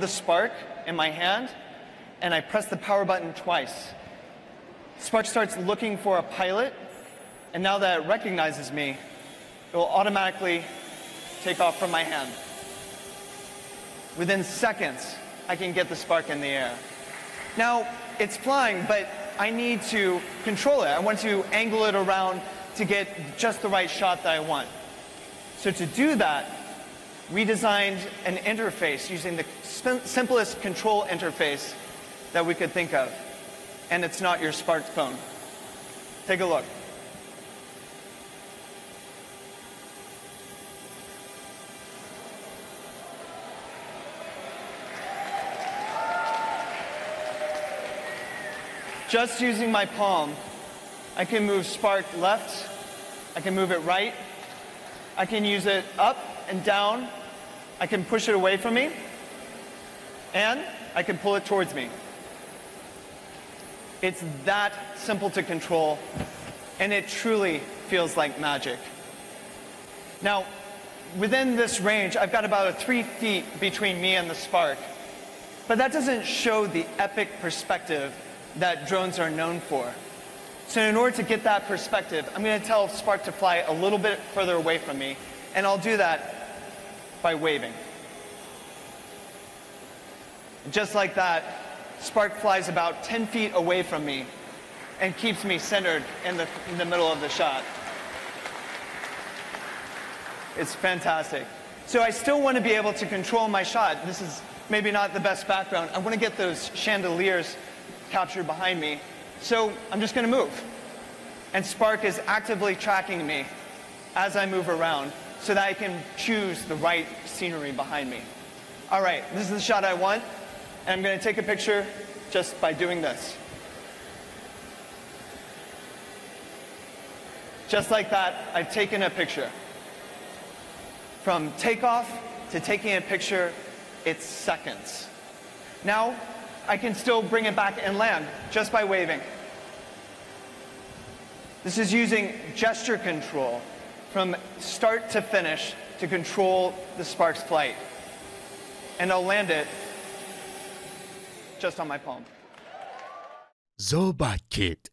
the spark in my hand and I press the power button twice. Spark starts looking for a pilot, and now that it recognizes me, it will automatically take off from my hand. Within seconds, I can get the spark in the air. Now, it's flying, but I need to control it. I want to angle it around to get just the right shot that I want. So to do that, we designed an interface using the simplest control interface that we could think of. And it's not your smartphone. Take a look. Just using my palm, I can move spark left, I can move it right, I can use it up and down, I can push it away from me, and I can pull it towards me. It's that simple to control, and it truly feels like magic. Now, within this range, I've got about a three feet between me and the spark. But that doesn't show the epic perspective that drones are known for. So in order to get that perspective, I'm going to tell Spark to fly a little bit further away from me, and I'll do that by waving. And Just like that, Spark flies about 10 feet away from me and keeps me centered in the, in the middle of the shot. It's fantastic. So I still want to be able to control my shot. This is maybe not the best background. I want to get those chandeliers captured behind me. So I'm just going to move. And Spark is actively tracking me as I move around so that I can choose the right scenery behind me. All right, this is the shot I want. And I'm going to take a picture just by doing this. Just like that, I've taken a picture. From takeoff to taking a picture, it's seconds. Now, I can still bring it back and land just by waving. This is using gesture control from start to finish to control the Spark's flight. And I'll land it just on my palm. Zobot Kit